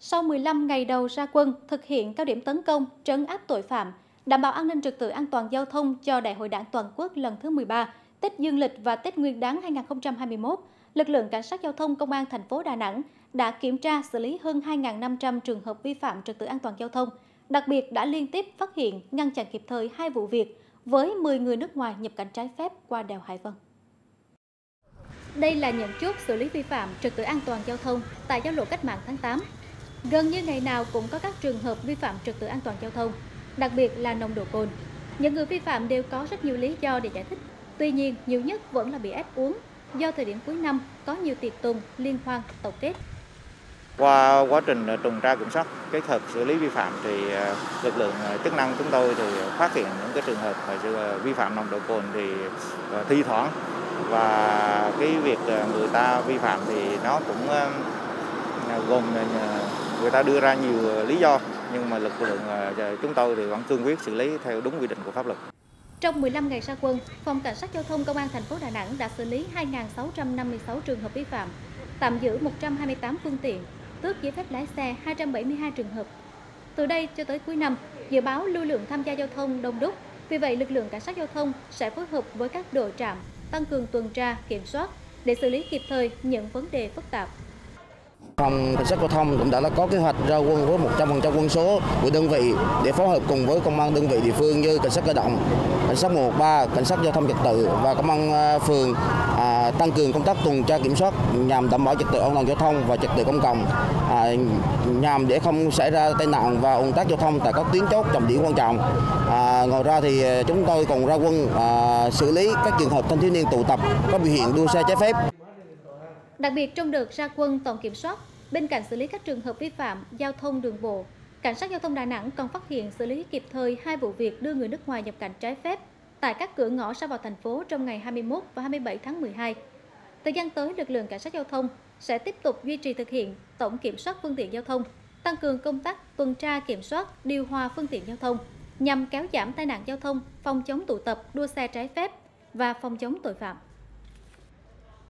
Sau 15 ngày đầu ra quân thực hiện cao điểm tấn công, trấn áp tội phạm, đảm bảo an ninh trật tự an toàn giao thông cho Đại hội Đảng toàn quốc lần thứ 13, Tết Dương lịch và Tết Nguyên đán 2021, lực lượng cảnh sát giao thông công an thành phố Đà Nẵng đã kiểm tra xử lý hơn 2.500 trường hợp vi phạm trật tự an toàn giao thông. Đặc biệt đã liên tiếp phát hiện, ngăn chặn kịp thời hai vụ việc với 10 người nước ngoài nhập cảnh trái phép qua đèo Hải Vân. Đây là những chốt xử lý vi phạm trật tự an toàn giao thông tại giao lộ cách mạng tháng 8. Gần như ngày nào cũng có các trường hợp vi phạm trật tự an toàn giao thông, đặc biệt là nồng độ cồn. Những người vi phạm đều có rất nhiều lý do để giải thích. Tuy nhiên, nhiều nhất vẫn là bị ép uống do thời điểm cuối năm có nhiều tiệc tùng, liên hoan, tổng kết. Qua quá trình ờ, tuần tra kiểm soát kết hợp xử lý vi phạm thì ờ, lực lượng ờ, chức năng chúng tôi thì phát hiện những cái trường hợp mà vi phạm nồng độ cồn thì thi thoảng và cái việc người ta vi phạm thì nó cũng gồm người ta đưa ra nhiều ờ, lý do nhưng mà lực lượng ờ, chúng tôi thì vẫn cương quyết xử lý theo đúng quy định của pháp luật. Trong 15 ngày ra quân, Phòng Cảnh sát Giao thông Công an thành phố Đà Nẵng đã xử lý 2.656 trường hợp vi phạm, tạm giữ 128 phương tiện, tước giấy phép lái xe 272 trường hợp. Từ đây cho tới cuối năm, dự báo lưu lượng tham gia giao thông đông đúc, vì vậy lực lượng cảnh sát giao thông sẽ phối hợp với các đội trạm tăng cường tuần tra, kiểm soát để xử lý kịp thời những vấn đề phức tạp. Phòng cảnh sát giao thông cũng đã có kế hoạch ra quân với 100% quân số của đơn vị để phối hợp cùng với công an đơn vị địa phương như cảnh sát cơ động, cảnh sát 113, cảnh sát giao thông trật tự và công an à, phường à, tăng cường công tác tuần tra kiểm soát nhằm đảm bảo trật tự an toàn giao thông và trật tự công cộng à, nhằm để không xảy ra tai nạn và ủng tắc giao thông tại các tuyến chốt trọng điểm quan trọng. À, ngoài ra thì à, chúng tôi còn ra quân à, xử lý các trường hợp thanh thiếu niên tụ tập có biểu hiện đua xe trái phép. Đặc biệt trong đợt ra quân tổng kiểm soát, bên cạnh xử lý các trường hợp vi phạm giao thông đường bộ, Cảnh sát giao thông Đà Nẵng còn phát hiện xử lý kịp thời hai vụ việc đưa người nước ngoài nhập cảnh trái phép tại các cửa ngõ ra vào thành phố trong ngày 21 và 27 tháng 12. Thời gian tới, lực lượng cảnh sát giao thông sẽ tiếp tục duy trì thực hiện tổng kiểm soát phương tiện giao thông, tăng cường công tác tuần tra kiểm soát, điều hòa phương tiện giao thông nhằm kéo giảm tai nạn giao thông, phòng chống tụ tập, đua xe trái phép và phòng chống tội phạm.